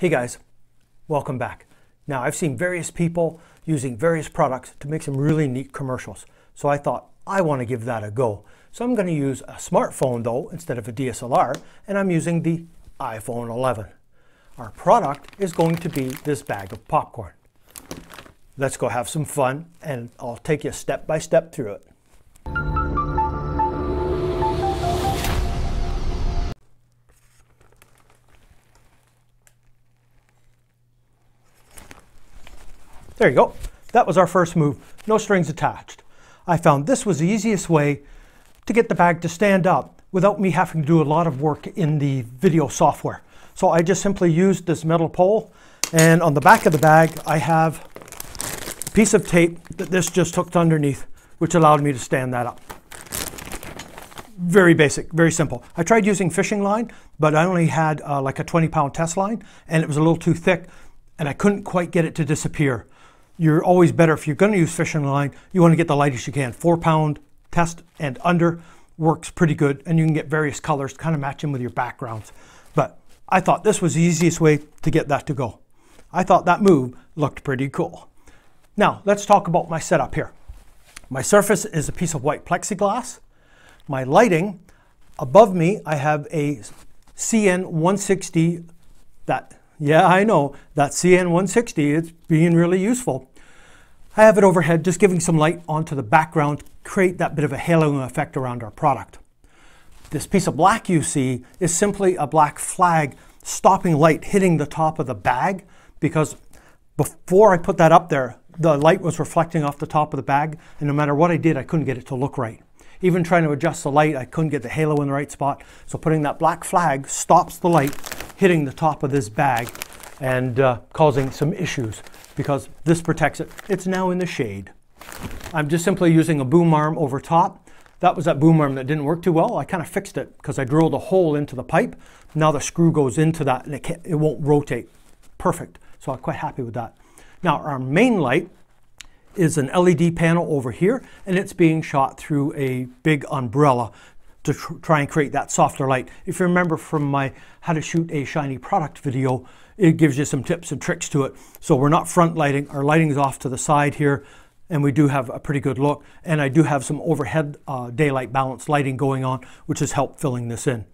Hey guys, welcome back. Now I've seen various people using various products to make some really neat commercials. So I thought I want to give that a go. So I'm going to use a smartphone though instead of a DSLR and I'm using the iPhone 11. Our product is going to be this bag of popcorn. Let's go have some fun and I'll take you step by step through it. There you go. That was our first move. No strings attached. I found this was the easiest way to get the bag to stand up without me having to do a lot of work in the video software. So I just simply used this metal pole and on the back of the bag I have a piece of tape that this just hooked underneath which allowed me to stand that up. Very basic, very simple. I tried using fishing line, but I only had uh, like a 20 pound test line and it was a little too thick and I couldn't quite get it to disappear you're always better if you're going to use fishing line, you want to get the lightest you can. Four pound test and under works pretty good, and you can get various colors kind of match them with your backgrounds. But I thought this was the easiest way to get that to go. I thought that move looked pretty cool. Now, let's talk about my setup here. My surface is a piece of white plexiglass. My lighting, above me, I have a CN160 that yeah, I know, that CN160, it's being really useful. I have it overhead, just giving some light onto the background, create that bit of a haloing effect around our product. This piece of black you see is simply a black flag stopping light hitting the top of the bag because before I put that up there, the light was reflecting off the top of the bag, and no matter what I did, I couldn't get it to look right. Even trying to adjust the light, I couldn't get the halo in the right spot. So putting that black flag stops the light hitting the top of this bag and uh, causing some issues because this protects it. It's now in the shade. I'm just simply using a boom arm over top. That was that boom arm that didn't work too well. I kind of fixed it because I drilled a hole into the pipe. Now the screw goes into that and it, it won't rotate. Perfect. So I'm quite happy with that. Now our main light is an LED panel over here and it's being shot through a big umbrella to tr try and create that softer light. If you remember from my how to shoot a shiny product video, it gives you some tips and tricks to it. So we're not front lighting, our lighting is off to the side here and we do have a pretty good look. And I do have some overhead uh, daylight balance lighting going on, which has helped filling this in.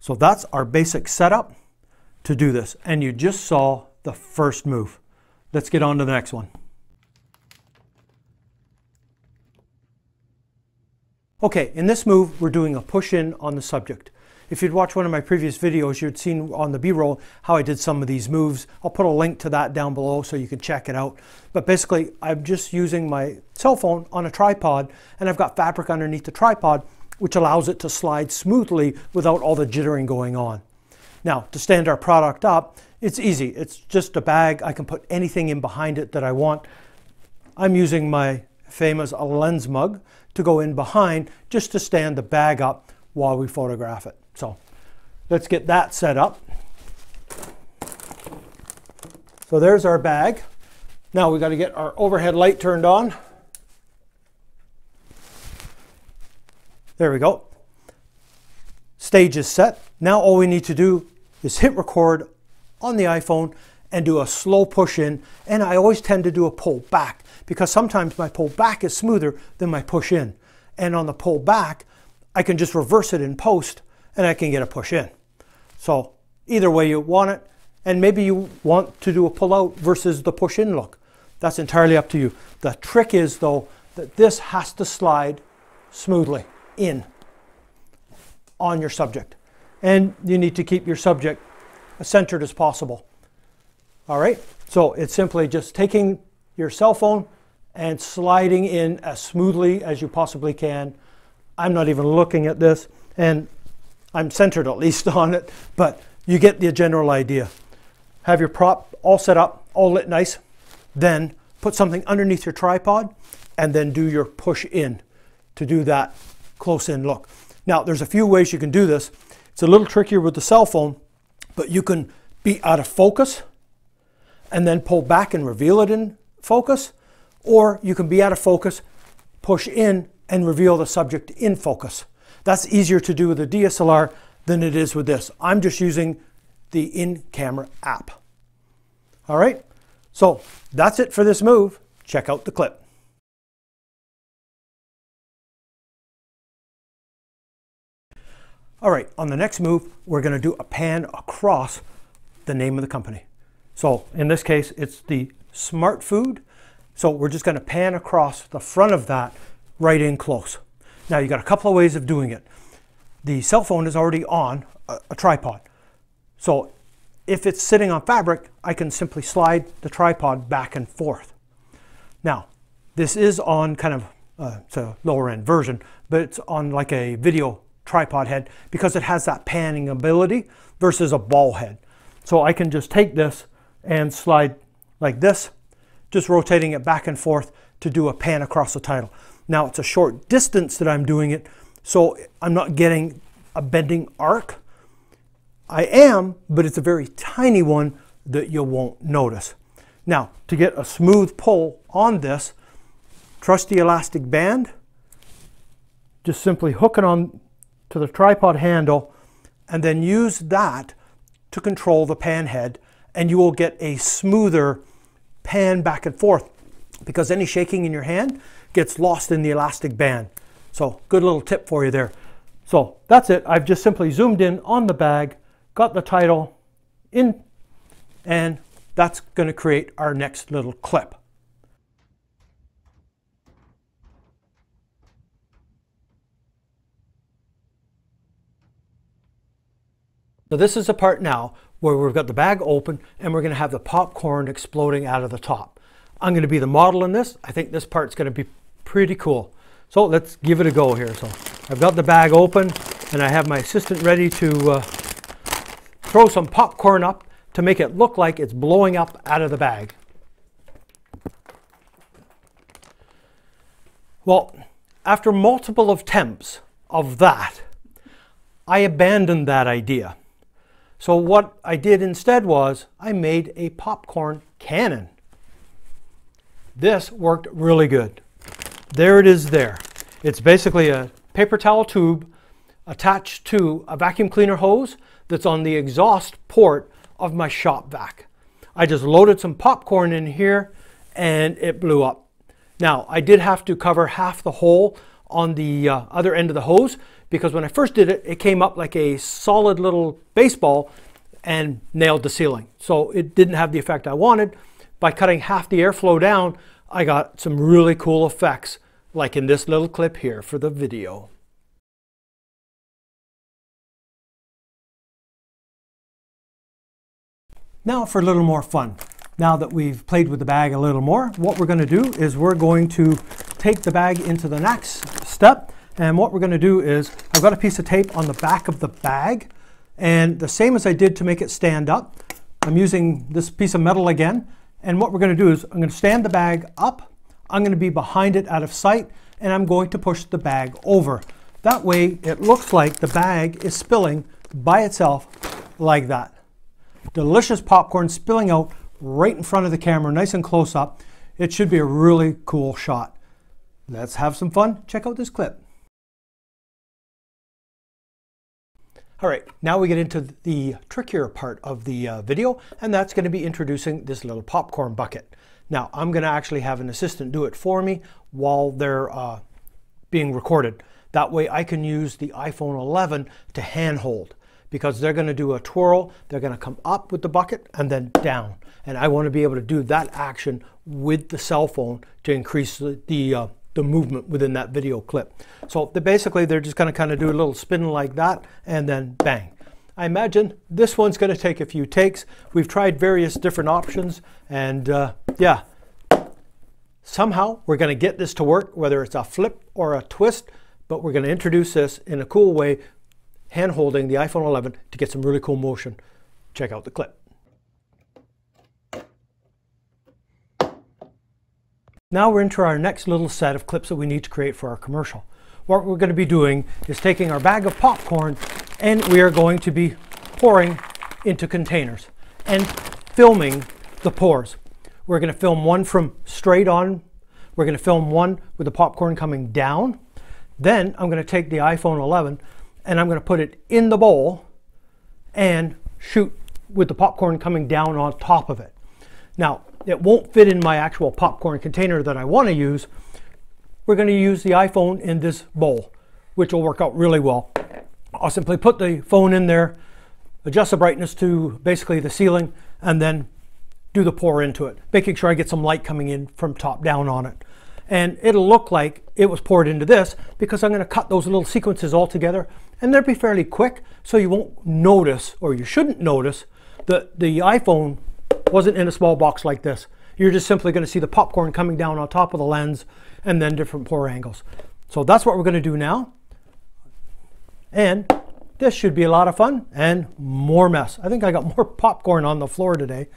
So that's our basic setup to do this. And you just saw the first move. Let's get on to the next one. Okay, in this move, we're doing a push-in on the subject. If you'd watched one of my previous videos, you'd seen on the B-roll how I did some of these moves. I'll put a link to that down below so you can check it out. But basically, I'm just using my cell phone on a tripod, and I've got fabric underneath the tripod, which allows it to slide smoothly without all the jittering going on. Now, to stand our product up, it's easy. It's just a bag. I can put anything in behind it that I want. I'm using my famous lens mug to go in behind just to stand the bag up while we photograph it. So let's get that set up. So there's our bag. Now we've got to get our overhead light turned on. There we go. Stage is set. Now all we need to do is hit record on the iPhone and do a slow push in. And I always tend to do a pull back because sometimes my pull back is smoother than my push in. And on the pull back, I can just reverse it in post and I can get a push in. So either way you want it, and maybe you want to do a pull out versus the push in look. That's entirely up to you. The trick is though that this has to slide smoothly in on your subject. And you need to keep your subject as centered as possible. All right, so it's simply just taking your cell phone and sliding in as smoothly as you possibly can. I'm not even looking at this, and I'm centered at least on it, but you get the general idea. Have your prop all set up, all lit nice, then put something underneath your tripod, and then do your push in to do that close in look. Now, there's a few ways you can do this. It's a little trickier with the cell phone, but you can be out of focus and then pull back and reveal it in focus, or you can be out of focus, push in and reveal the subject in focus. That's easier to do with a DSLR than it is with this. I'm just using the in-camera app. All right, so that's it for this move. Check out the clip. All right, on the next move, we're gonna do a pan across the name of the company. So in this case, it's the Smart Food. So we're just gonna pan across the front of that right in close. Now you got a couple of ways of doing it. The cell phone is already on a, a tripod. So if it's sitting on fabric, I can simply slide the tripod back and forth. Now, this is on kind of, uh, it's a lower end version, but it's on like a video tripod head because it has that panning ability versus a ball head. So I can just take this and slide like this, just rotating it back and forth to do a pan across the title. Now it's a short distance that I'm doing it, so I'm not getting a bending arc. I am, but it's a very tiny one that you won't notice. Now, to get a smooth pull on this, trusty elastic band, just simply hook it on to the tripod handle and then use that to control the pan head and you will get a smoother pan back and forth because any shaking in your hand gets lost in the elastic band. So good little tip for you there. So that's it. I've just simply zoomed in on the bag, got the title in, and that's going to create our next little clip. So this is the part now where we've got the bag open and we're going to have the popcorn exploding out of the top. I'm going to be the model in this. I think this part's going to be pretty cool. So let's give it a go here. So I've got the bag open and I have my assistant ready to uh, throw some popcorn up to make it look like it's blowing up out of the bag. Well, after multiple attempts of that, I abandoned that idea. So what I did instead was I made a popcorn cannon. This worked really good. There it is there. It's basically a paper towel tube attached to a vacuum cleaner hose that's on the exhaust port of my shop vac. I just loaded some popcorn in here and it blew up. Now I did have to cover half the hole on the uh, other end of the hose because when I first did it, it came up like a solid little baseball and nailed the ceiling. So it didn't have the effect I wanted. By cutting half the airflow down, I got some really cool effects like in this little clip here for the video. Now for a little more fun. Now that we've played with the bag a little more, what we're going to do is we're going to take the bag into the next step. And what we're going to do is, I've got a piece of tape on the back of the bag. And the same as I did to make it stand up, I'm using this piece of metal again. And what we're going to do is I'm going to stand the bag up. I'm going to be behind it out of sight. And I'm going to push the bag over. That way it looks like the bag is spilling by itself like that delicious popcorn spilling out right in front of the camera, nice and close up. It should be a really cool shot. Let's have some fun. Check out this clip. All right, now we get into the trickier part of the uh, video, and that's going to be introducing this little popcorn bucket. Now, I'm going to actually have an assistant do it for me while they're uh, being recorded. That way I can use the iPhone 11 to handhold because they're going to do a twirl. They're going to come up with the bucket and then down. And I want to be able to do that action with the cell phone to increase the, the, uh, the movement within that video clip. So they basically, they're just going to kind of do a little spin like that and then bang. I imagine this one's going to take a few takes. We've tried various different options and uh, yeah, somehow we're going to get this to work, whether it's a flip or a twist, but we're going to introduce this in a cool way hand holding the iPhone 11 to get some really cool motion. Check out the clip. Now we're into our next little set of clips that we need to create for our commercial. What we're going to be doing is taking our bag of popcorn and we are going to be pouring into containers and filming the pours. We're going to film one from straight on. We're going to film one with the popcorn coming down. Then I'm going to take the iPhone 11 and I'm going to put it in the bowl and shoot with the popcorn coming down on top of it. Now, it won't fit in my actual popcorn container that I want to use. We're going to use the iPhone in this bowl, which will work out really well. I'll simply put the phone in there, adjust the brightness to basically the ceiling, and then do the pour into it, making sure I get some light coming in from top down on it. And it'll look like it was poured into this because I'm going to cut those little sequences all together and they'll be fairly quick so you won't notice or you shouldn't notice that the iPhone wasn't in a small box like this. You're just simply going to see the popcorn coming down on top of the lens and then different pour angles. So that's what we're going to do now. And this should be a lot of fun and more mess. I think I got more popcorn on the floor today.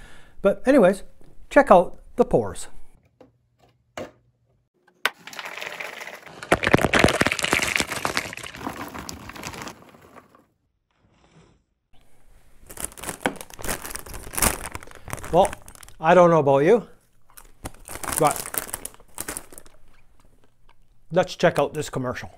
But anyways, check out the pours. Well, I don't know about you, but let's check out this commercial.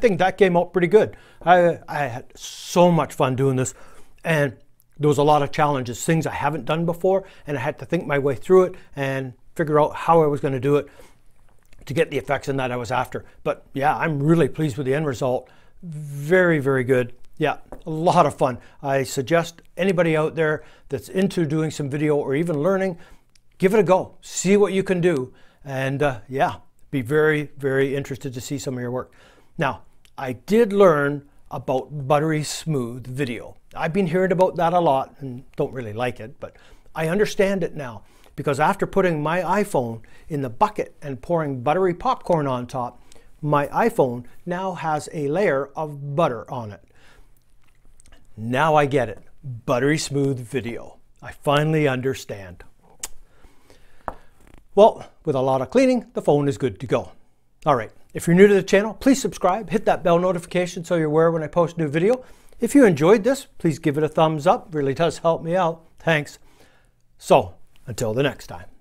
Think that came out pretty good. I, I had so much fun doing this and there was a lot of challenges, things I haven't done before and I had to think my way through it and figure out how I was going to do it to get the effects in that I was after. But yeah, I'm really pleased with the end result. Very, very good. Yeah, a lot of fun. I suggest anybody out there that's into doing some video or even learning, give it a go. See what you can do. And uh, yeah, be very, very interested to see some of your work. Now, I did learn about buttery smooth video. I've been hearing about that a lot and don't really like it, but I understand it now because after putting my iPhone in the bucket and pouring buttery popcorn on top, my iPhone now has a layer of butter on it. Now I get it. Buttery smooth video. I finally understand. Well, with a lot of cleaning, the phone is good to go. All right, if you're new to the channel, please subscribe, hit that bell notification so you're aware when I post a new video. If you enjoyed this, please give it a thumbs up, It really does help me out. Thanks. So, until the next time.